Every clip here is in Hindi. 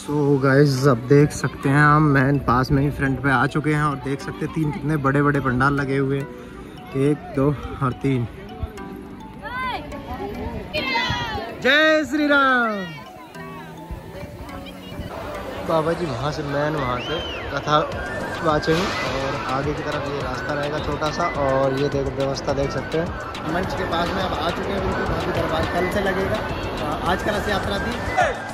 सो गाइज़ अब देख सकते हैं हम मैन पास में ही फ्रंट पे आ चुके हैं और देख सकते हैं तीन कितने बड़े बड़े पंडाल लगे हुए एक, दो और तीन। जय श्री राम बाबा जी, वहाँ से मैन वहाँ से कथा वाचेंगे और आगे की तरफ़ ये रास्ता रहेगा छोटा सा और ये देख व्यवस्था देख सकते हैं। मंच के पास में अब आ चुके हैं बिल्कुल दरबार कल से लगेगा। आज कलश यात्रा थी।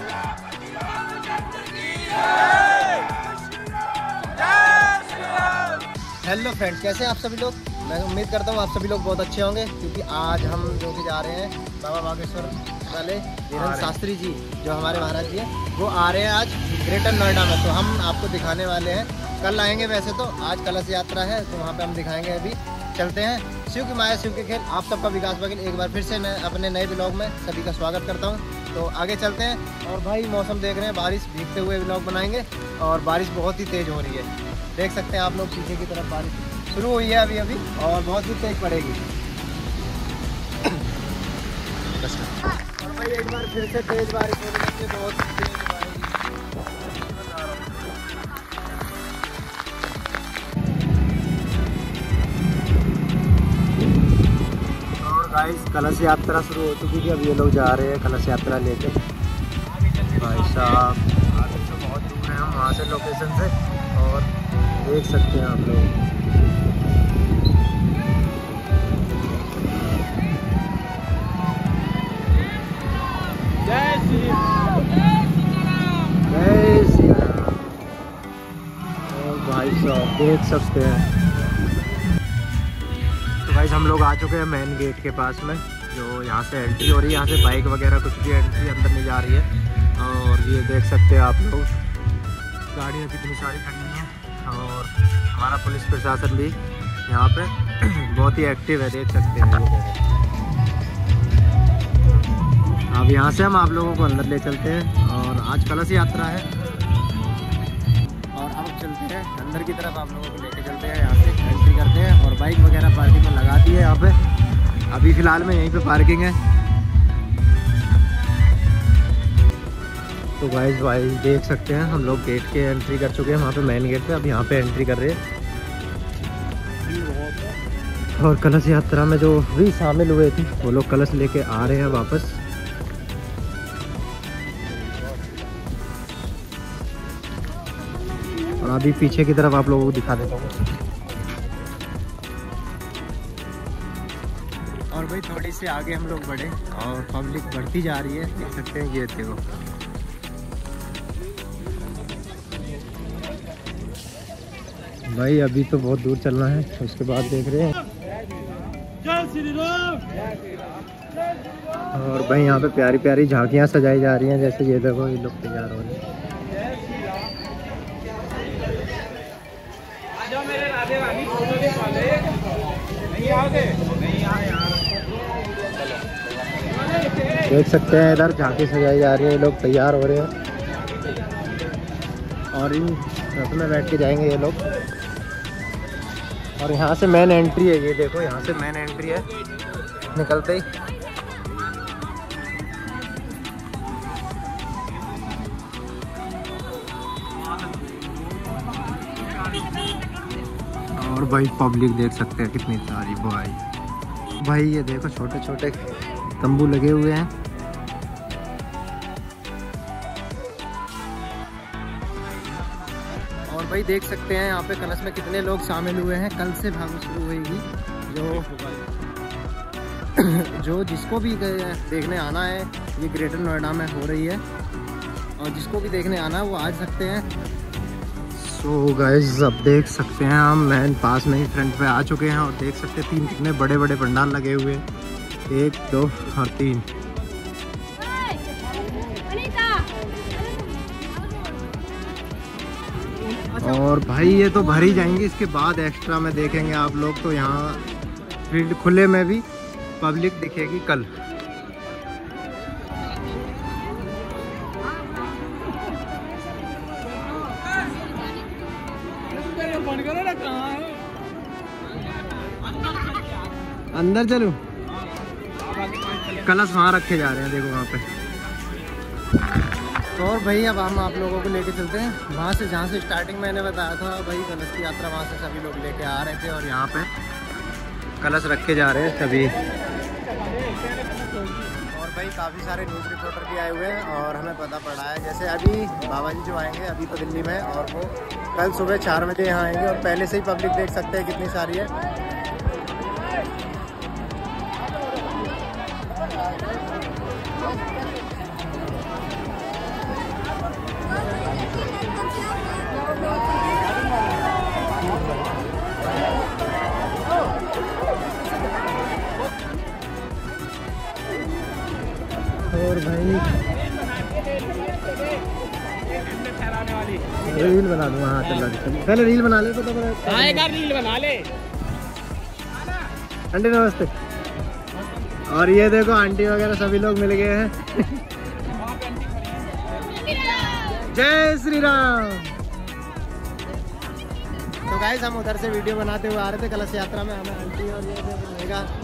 हेलो फ्रेंड्स कैसे हैं आप सभी लोग? मैं उम्मीद करता हूँ आप सभी लोग बहुत अच्छे होंगे क्योंकि आज हम जो कि जा रहे हैं बाबा बागेश्वर वाले वीरेंद्र शास्त्री जी जो हमारे महाराज जी हैं वो आ रहे हैं आज ग्रेटर नोएडा में। तो हम आपको दिखाने वाले हैं। कल आएँगे वैसे तो आज कलश यात्रा है तो वहाँ पे हम दिखाएँगे अभी। चलते हैं। शिव की माया शिव के खेल। आप सबका विकास बघेल एक बार फिर से मैं अपने नए ब्लॉग में सभी का स्वागत करता हूँ। तो आगे चलते हैं। और भाई, मौसम देख रहे हैं, बारिश भीगते हुए ब्लॉग बनाएँगे और बारिश बहुत ही तेज़ हो रही है। देख सकते हैं आप लोग पीछे की तरफ़ बारिश शुरू हुई है अभी अभी और बहुत ही तेज पड़ेगी। और भाई, एक बार फिर से तेज बारिश होने लगी बहुत तेज। गाइस कलश यात्रा शुरू हो चुकी थी, अब ये लोग जा रहे हैं कलश यात्रा लेके। भाई साहब से बहुत दूर है हम, वहाँ से लोकेशन से, और देख सकते हैं आप लोग। भाई साहब, देख सकते हैं। भाई हम लोग आ चुके हैं मेन गेट के पास में, जो यहाँ से एंट्री हो रही है। यहाँ से बाइक वगैरह कुछ भी एंट्री अंदर नहीं जा रही है। और ये देख सकते हैं आप लोग, गाड़ियाँ कितनी सारी खड़ी हैं। और हमारा पुलिस प्रशासन भी यहाँ पे बहुत ही एक्टिव है, देख सकते हैं अब यहाँ से हम आप लोगों को अंदर ले चलते हैं। और आज कलश यात्रा है। और अब चलते हैं अंदर की तरफ़, आप लोगों को लेके चलते हैं यहाँ से। करते हैं और बाइक वगैरह पार्किंग में लगा दी है यहाँ पे। अभी फ़िलहाल में यहीं पे पार्किंग है। तो गाइस भाई, देख सकते हैं, हम लोग गेट के एंट्री कर चुके हैं। वहाँ पे मेन गेट पे अब यहाँ पे एंट्री कर रहे हैं। और कलश यात्रा में जो भी शामिल हुए थे, वो लोग कलश लेके आ रहे हैं वापस। और अभी पीछे की तरफ़ आप लोगों को दिखा देता हूँ। सी आगे हम लोग बढ़े और पब्लिक बढ़ती जा रही है। देख सकते हैं, ये देखो। भाई, अभी तो बहुत दूर चलना है, उसके बाद देख रहे हैं। और भाई, यहाँ पे प्यारी प्यारी झांकियाँ सजाई जा रही हैं, जैसे ये देखो, ये लोग तैयार हो रहे हैं। देख सकते हैं इधर झांकी सजाई जा रही है लोग तैयार हो रहे हैं। और इन रथ में बैठ के जाएँगे ये लोग। और यहाँ से मेन एंट्री है, ये देखो, यहाँ से मेन एंट्री है। निकलते ही। और भाई पब्लिक देख सकते हैं कितनी सारी भाई। भाई, ये देखो छोटे छोटे तंबू लगे हुए हैं। भाई देख सकते हैं यहाँ पे कलश में कितने लोग शामिल हुए हैं। कल से भाग शुरू होगी जो जो जिसको भी देखने आना है, ये ग्रेटर नोएडा में हो रही है। और जिसको भी देखने आना है, वो आ सकते हैं। सो so गाइज़ अब देख सकते हैं हम मैन पास में ही फ्रंट पे आ चुके हैं और देख सकते हैं तीन कितने बड़े बड़े पंडाल लगे हुए एक, दो और तीन। और भाई, ये तो भर ही जाएँगे। इसके बाद एक्स्ट्रा में देखेंगे आप लोग तो यहाँ फ़ील्ड खुले में भी। पब्लिक दिखेगी कल। अंदर चलो। कलश वहाँ रखे जा रहे हैं, देखो वहाँ पे। तो और भाई, अब हम आप लोगों को लेके चलते हैं। वहाँ से, जहाँ से स्टार्टिंग मैंने बताया था, भाई कलश की यात्रा वहाँ से सभी लोग लेके आ रहे थे और यहाँ पे कलश रखे जा रहे हैं सभी। और भाई, काफ़ी सारे न्यूज़ रिपोर्टर भी आए हुए हैं और हमें पता पड़ा है। जैसे अभी बाबा जी जो आएँगे, अभी तो दिल्ली में, और वो कल सुबह चार बजे यहाँ आएँगे और पहले से ही पब्लिक देख सकते हैं कितनी सारी है। चल पहले रील बना ले पड़ा हाँ रील बना ले। आंटी नमस्ते। और ये देखो आंटी वगैरह सभी लोग मिल गए हैं। जय श्री राम तो गाइस हम उधर से वीडियो बनाते हुए आ रहे थे कलश यात्रा में। हमें आंटी और ये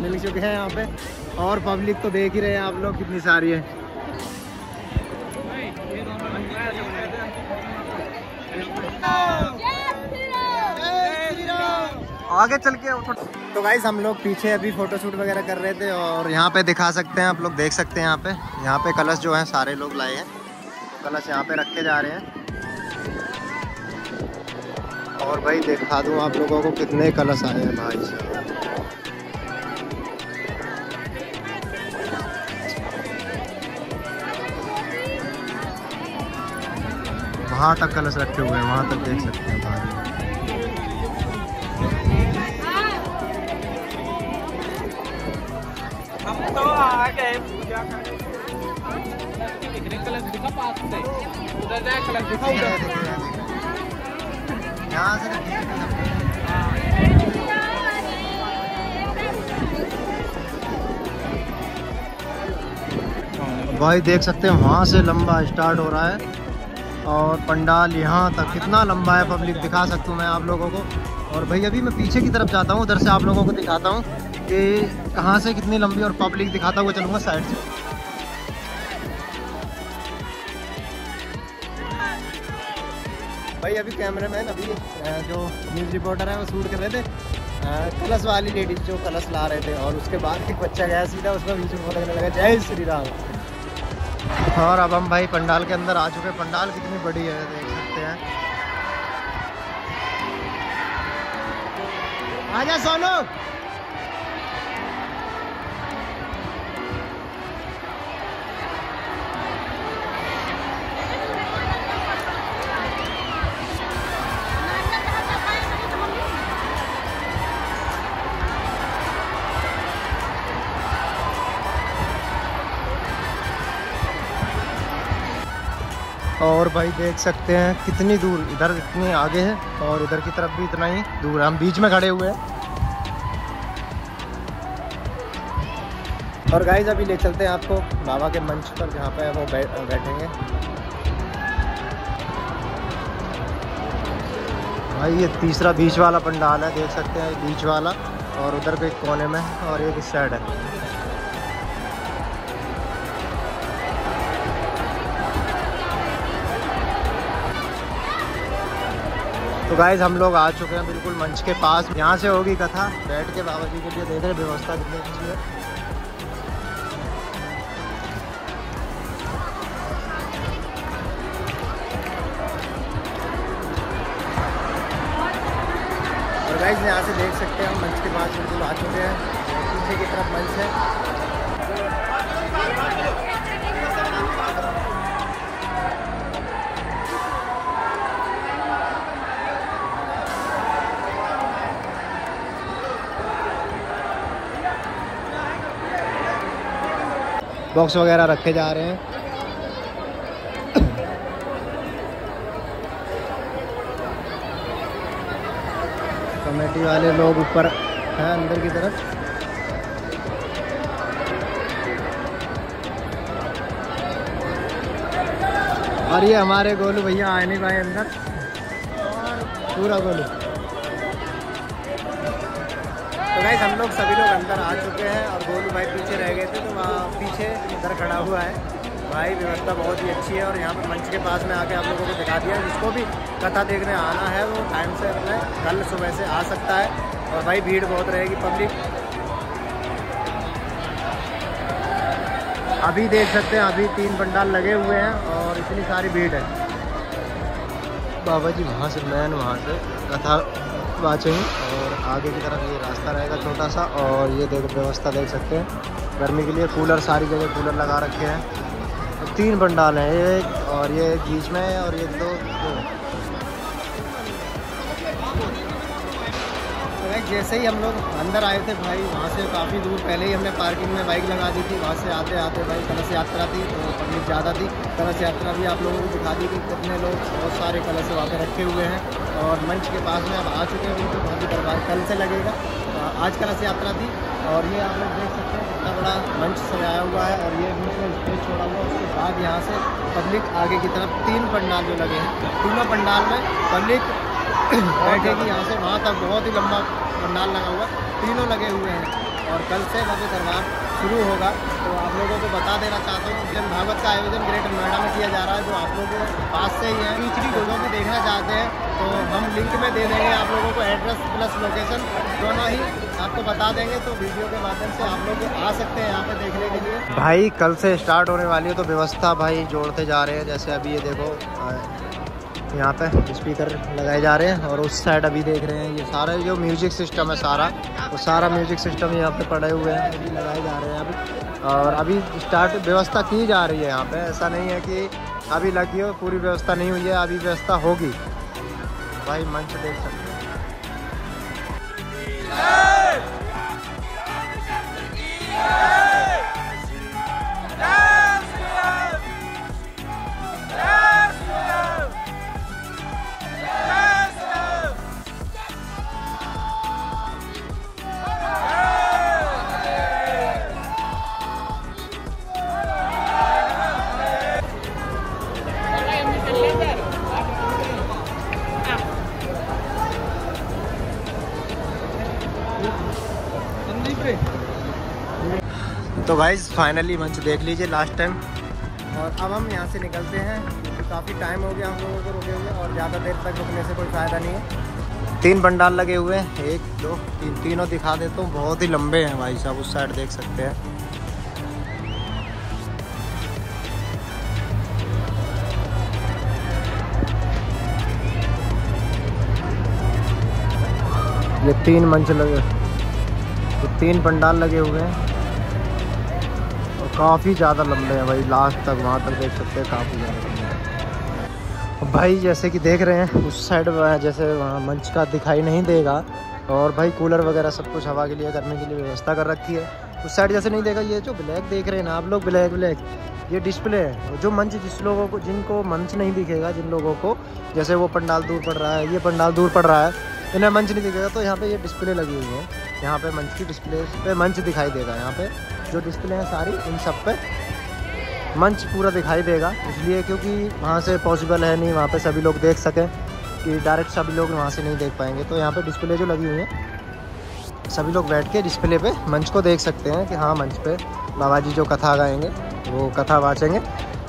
मिल चुके हैं यहाँ पे। और पब्लिक तो देख ही रहे हैं आप लोग कितनी सारी है। आगे चल के तो गाइस हम लोग पीछे अभी फ़ोटो शूट वगैरह कर रहे थे और यहाँ पे दिखा सकते हैं, आप लोग देख सकते हैं यहाँ पे। यहाँ पे कलश जो है, सारे लोग लाए हैं। तो कलश यहाँ पे रखे जा रहे हैं। और भाई, दिखा दूँ आप लोगों को कितने कलश आए हैं भाई वहाँ तक कलश रखे हुए हैं, वहाँ तक देख सकते हैं भाई। भाई देख सकते हैं, वहाँ से लंबा स्टार्ट हो रहा है। और पंडाल यहाँ तक, कितना लंबा है पब्लिक दिखा सकता हूँ मैं आप लोगों को। और भाई, अभी मैं पीछे की तरफ़ जाता हूँ, उधर से आप लोगों को दिखाता हूँ कि कहाँ से कितनी लंबी और पब्लिक दिखाता हुआ चलूँगा साइड से। भाई, अभी कैमरामैन अभी जो न्यूज़ रिपोर्टर है, वो शूट कर रहे थे। कलश वाली लेडीज़ जो कलश ला रहे थे, और उसके बाद एक बच्चा गया सीधा उसका बीच में लगने लगा, जय श्री राम और अब हम भाई पंडाल के अंदर आ चुके हैं। पंडाल कितनी बड़ी है, देख सकते हैं। आजा सोनू! और भाई देख सकते हैं कितनी दूर इधर इतनी आगे है और इधर की तरफ़ भी इतना ही दूर है। हम बीच में खड़े हुए हैं। और गाइज़ अभी ले चलते हैं आपको बाबा के मंच पर जहाँ पे वो बै, बैठेंगे। भाई ये तीसरा बीच वाला पंडाल है देख सकते हैं बीच वाला और उधर के कोने में और एक साइड है। तो गाइज़ हम लोग आ चुके हैं बिल्कुल मंच के पास। यहाँ से होगी कथा। बैठ के बाबा जी के लिए देख रहे व्यवस्था कितनी अच्छी है। और गाइज़ यहाँ से देख सकते हैं हम मंच के पास, बिल्कुल आ चुके हैं। पीछे की तरफ़ मंच है। बॉक्स वगैरह रखे जा रहे हैं। कमेटी वाले लोग ऊपर हैं अंदर की तरफ़। और ये हमारे गोलू भैया आए नहीं पाए अंदर। पूरा गोलू। गाइस हम लोग सभी लोग अंदर आ चुके हैं और गोलू भाई पीछे रह गए थे तो वहाँ पीछे इधर खड़ा हुआ है। भाई, व्यवस्था बहुत ही अच्छी है और यहाँ पर मंच के पास में आके आप लोगों को दिखा दिया। जिसको भी कथा देखने आना है, वो टाइम से अपने कल सुबह से आ सकता है और भाई, भीड़ बहुत रहेगी पब्लिक अभी देख सकते हैं, अभी तीन पंडाल लगे हुए हैं और इतनी सारी भीड़ है। बाबा जी, वहाँ से मैन वहाँ से कथा वाचेंगे और आगे की तरफ़ ये रास्ता रहेगा छोटा सा और ये देख व्यवस्था देख सकते हैं। गर्मी के लिए कूलर, सारी जगह कूलर लगा रखे हैं। तो तीन पंडाल हैं एक और ये बीच में है और ये दो दो। तो जैसे ही हम लोग अंदर आए थे भाई, वहाँ से काफ़ी दूर, पहले ही हमने पार्किंग में बाइक लगा दी थी, वहाँ से आते आते भाई कलश यात्रा थी तो पब्लिक ज़्यादा थी। कलश यात्रा भी आप लोगों को दिखा दी कि कितने लोग बहुत सारे कलश वहाँ पर रखे हुए हैं। और मंच के पास में अब आ चुके हैं उनको बहुत ही दरबार कल से लगेगा। आज कलश यात्रा थी? और ये आप लोग देख सकते हैं कितना बड़ा मंच सजाया हुआ है, और ये बीच में स्टेज छोड़ा हुआ है, उसके बाद यहाँ से पब्लिक आगे की तरफ़ तीन पंडाल जो लगे हैं, तीनों पंडाल में पब्लिक बैठेगी यहाँ से, वहाँ तक बहुत ही लंबा पंडाल लगा हुआ तीनों लगे हुए हैं। और कल से भव्य दरबार शुरू होगा। तो आप लोगों को बता देना चाहता हूँ, जन भागवत का आयोजन ग्रेटर नोएडा में किया जा रहा है जो आप लोगों के पास से ही है। पिछड़ी लोगों को देखना चाहते हैं तो हम लिंक में दे देंगे आप लोगों को एड्रेस प्लस लोकेशन दोनों ही आपको बता देंगे तो वीडियो के माध्यम से आप लोग आ सकते हैं यहाँ पे देखने के लिए। भाई, कल से स्टार्ट होने वाली है तो व्यवस्था भाई जोड़ते जा रहे हैं, जैसे अभी ये देखो यहाँ पे स्पीकर लगाए जा रहे हैं और उस साइड अभी देख रहे हैं ये सारा जो म्यूज़िक सिस्टम है सारा, वो सारा म्यूज़िक सिस्टम यहाँ पे पड़े हुए हैं अभी लगाए जा रहे हैं अभी। और अभी स्टार्ट व्यवस्था की जा रही है यहाँ पे, ऐसा नहीं है कि अभी लगी हो, पूरी व्यवस्था नहीं हुई है, अभी व्यवस्था होगी। भाई मंच देख सकते हैं। तो गाइज़ फाइनली मंच देख लीजिए लास्ट टाइम और अब हम यहाँ से निकलते हैं। काफ़ी टाइम हो गया हम लोगों को रुके हुए, और ज़्यादा देर तक रुकने से कोई फ़ायदा नहीं है। तीन पंडाल लगे हुए हैं। एक, दो, तीन, तीनों दिखा देता हूँ। बहुत ही लंबे हैं भाई साहब, उस साइड देख सकते हैं। ये तीन मंच लगे ये तीन पंडाल लगे हुए हैं। काफ़ी ज़्यादा लंबे हैं भाई लास्ट तक वहाँ तक देख सकते हैं, काफ़ी ज़्यादा लंबे हैं। भाई, जैसे कि देख रहे हैं, उस साइड जैसे वहाँ मंच का दिखाई नहीं देगा, और भाई कूलर वगैरह सब कुछ हवा के लिए करने के लिए व्यवस्था कर रखी है। उस साइड जैसे नहीं देगा, ये जो ब्लैक देख रहे हैं ना आप लोग ब्लैक ब्लैक ये डिस्प्ले है। जो मंच, जिस लोगों को, जिनको मंच नहीं दिखेगा, जिन लोगों को, जैसे वो पंडाल दूर पड़ रहा है, ये पंडाल दूर पड़ रहा है, इन्हें मंच नहीं दिखेगा तो यहाँ पे ये डिस्प्ले लगी हुई है। यहाँ पे मंच की डिस्प्ले पे मंच दिखाई देगा, यहाँ पे। जो डिस्प्ले हैं सारी इन सब पे मंच पूरा दिखाई देगा। इसलिए क्योंकि वहाँ से पॉसिबल है नहीं, वहाँ पे सभी लोग देख सकें कि डायरेक्ट सभी लोग वहाँ से नहीं देख पाएँगे। तो यहाँ पे डिस्प्ले जो लगी हुई है, सभी लोग बैठ के डिस्प्ले पे मंच को देख सकते हैं कि हाँ मंच पे बाबा जी जो कथा गाएँगे, वो कथा वाचेंगे,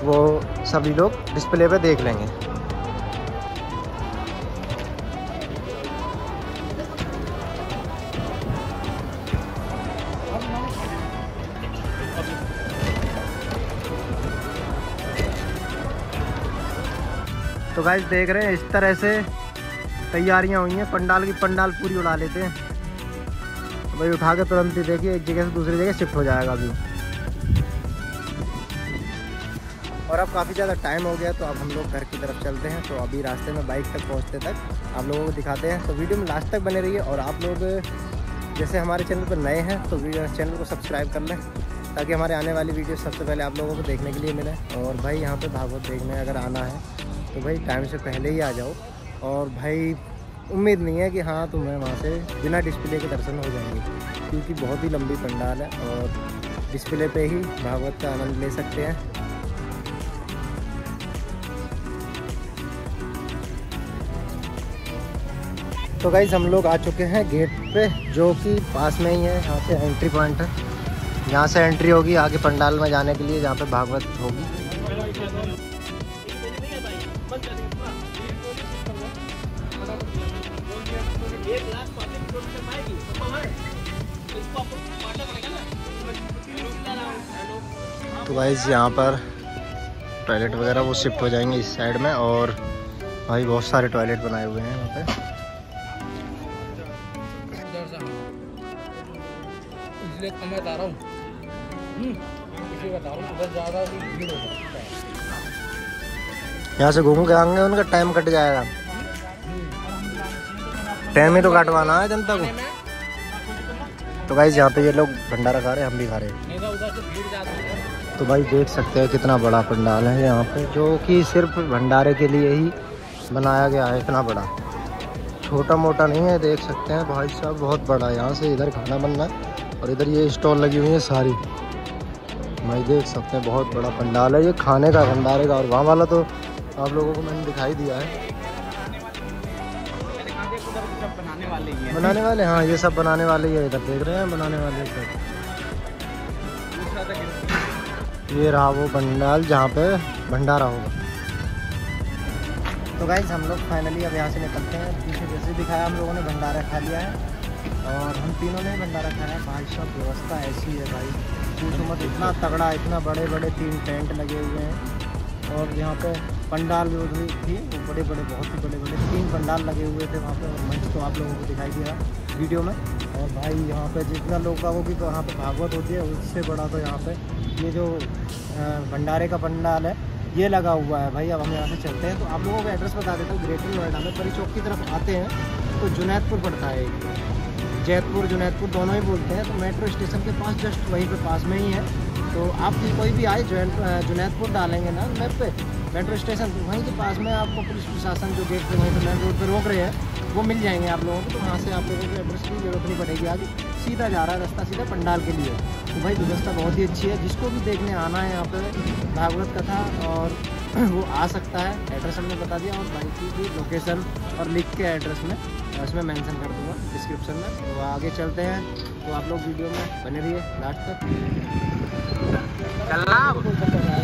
वो सभी लोग डिस्प्ले पे देख लेंगे। तो गाइस देख रहे हैं, इस तरह से तैयारियाँ हुई हैं। पंडाल की पंडाल पूरी उड़ा लेते हैं। तो भाई, उठा के तुरंत ही देखिए, एक जगह से दूसरी जगह शिफ्ट हो जाएगा अभी। और अब काफ़ी ज़्यादा टाइम हो गया तो अब हम लोग घर की तरफ़ चलते हैं। तो अभी रास्ते में बाइक तक पहुँचते तक आप लोगों को दिखाते हैं। तो वीडियो में लास्ट तक बने रहिए और आप लोग जैसे हमारे चैनल पर नए हैं तो चैनल को सब्सक्राइब कर लें, ताकि हमारे आने वाली वीडियो सबसे पहले आप लोगों को देखने के लिए मिले। और भाई, यहाँ पे भागवत देखने अगर आना है तो भाई टाइम से पहले ही आ जाओ। और भाई, उम्मीद नहीं है कि हाँ तुम्हें वहाँ से बिना डिस्प्ले के दर्शन हो जाएँगे क्योंकि बहुत ही लंबी पंडाल है और डिस्प्ले पे ही भागवत का आनंद ले सकते हैं। तो गाइज़ हम लोग आ चुके हैं गेट पे, जो कि पास में ही है, यहाँ पे एंट्री पॉइंट है। यहाँ से एंट्री होगी आगे पंडाल में जाने के लिए, जहाँ पे भागवत होगी। तो भाई यहाँ पर टॉयलेट वगैरह वो शिफ्ट हो जाएँगे इस साइड में और भाई बहुत सारे टॉयलेट बनाए हुए हैं यहाँ पे। इसलिए तो मैं बता रहा हूँ। हम्म, बता रहा हूँ उधर ज़्यादा भीड़ हो सकता है। यहाँ से घूम के आएँगे उनका टाइम कट जाएगा। टाइम ही तो काटवाना है जनता को। तो भाई यहाँ पे ये लोग भंडारा खा रहे हैं, हम भी खा रहे हैं। तो भाई देख सकते हैं कितना बड़ा पंडाल है यहाँ पे, जो कि सिर्फ़ भंडारे के लिए ही बनाया गया है, इतना बड़ा। छोटा मोटा नहीं है, देख सकते हैं भाई साहब, बहुत बड़ा है। यहाँ से इधर खाना बन रहा है, और इधर ये स्टॉल लगी हुई है सारी। भाई देख सकते हैं, बहुत बड़ा पंडाल है। ये खाने का भंडारे का, और वहाँ वाला तो आप लोगों को मैंने दिखाई दिया है। वाले ही हैं बनाने वाले हाँ ये सब बनाने वाले ही है इधर देख रहे हैं बनाने वाले इधर। ये रहा वो पंडाल जहाँ पे भंडारा होगा। तो गाइज़ हम लोग फाइनली अब यहाँ से निकलते हैं। पीछे जैसे दिखाया हम लोगों ने भंडारा खा लिया है। और हम तीनों ने भंडारा खाया है। भाई सब व्यवस्था ऐसी है भाई। पूछो मत इतना तगड़ा इतना बड़े बड़े तीन टेंट लगे हुए हैं। और यहाँ पे पंडाल उधर थी, वो बड़े बड़े बहुत ही बड़े बड़े तीन पंडाल लगे हुए थे वहाँ पे और मंच तो आप लोगों को दिखाई दिया वीडियो में। और भाई, यहाँ पे जितना लोग का होगी तो यहाँ पे भागवत होती है, उससे बड़ा तो यहाँ पे ये जो भंडारे का पंडाल है, ये लगा हुआ है। भाई, अब हम यहाँ से चलते हैं तो आप लोगों को एड्रेस बता देता हूँ, ग्रेटर नोएडा में। परी चौक की तरफ़ आते हैं तो जुनैदपुर पड़ता है जैतपुर जुनैदपुर दोनों ही बोलते हैं तो मेट्रो स्टेशन के पास जस्ट वहीं पर पास में ही है। तो आप कोई भी आए, जैन जुनैदपुर डालेंगे ना मैप पे मेट्रो स्टेशन तो वहीं के पास में आपको पुलिस प्रशासन जो गेट पे वहीं पे मेन रोड पे रोक रहे हैं, वो मिल जाएँगे आप लोगों को तो वहाँ से आप लोगों को एड्रेस की ज़रूरत नहीं पड़ेगी आगे। सीधा जा रहा है रास्ता, सीधा पंडाल के लिए। तो भाई व्यवस्था बहुत ही अच्छी है, जिसको भी देखने आना है यहाँ पर भागवत कथा, और वो आ सकता है, एड्रेस हमने बता दिया, और भाई की भी लोकेशन और लिख के एड्रेस में, उसमें मेंशन कर दूँगा, डिस्क्रिप्शन में। तो आगे चलते हैं तो आप लोग वीडियो में बने रहिए, लास्ट तक। चलना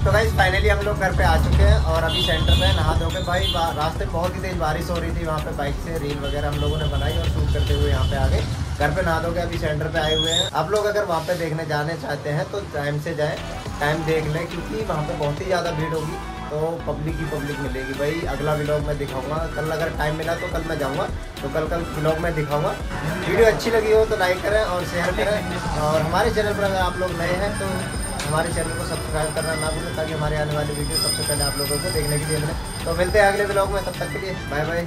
तो भाई फाइनली हम लोग घर पे आ चुके हैं और अभी सेंटर पे नहा धो के भाई रास्ते में बहुत ही तेज बारिश हो रही थी, वहाँ पे बाइक से रील वगैरह हम लोगों ने बनाई और शूट करते हुए यहाँ पे आ गए। घर पे नहा धो के अभी सेंटर पे आए हुए हैं। आप लोग अगर वहाँ पे देखने जाने चाहते हैं तो टाइम से जाएँ टाइम देख लें, क्योंकि वहाँ पे बहुत ही ज़्यादा भीड़ होगी तो पब्लिक ही पब्लिक मिलेगी। भाई, अगला ब्लॉग में दिखाऊँगा। कल अगर टाइम मिला तो कल मैं जाऊँगा तो कल कल ब्लॉग में दिखाऊँगा। वीडियो अच्छी लगी हो तो लाइक करें और शेयर करें। और हमारे चैनल पर अगर आप लोग नए हैं तो हमारे चैनल को सब्सक्राइब करना ना भूलें ताकि हमारे आने वाली वीडियो सबसे पहले आप लोगों को देखने के लिए मिले। तो मिलते हैं अगले ब्लॉग में, तब तक के लिए बाय बाय